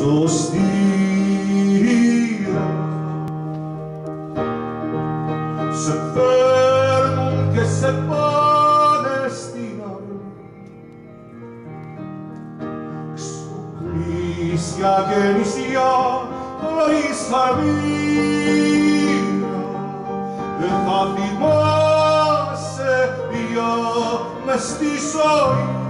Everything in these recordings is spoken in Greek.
στο σε φέρνουν και σε πάνε στην αυλή ξοπλίσια δεν θα μες στη ζωή.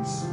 It's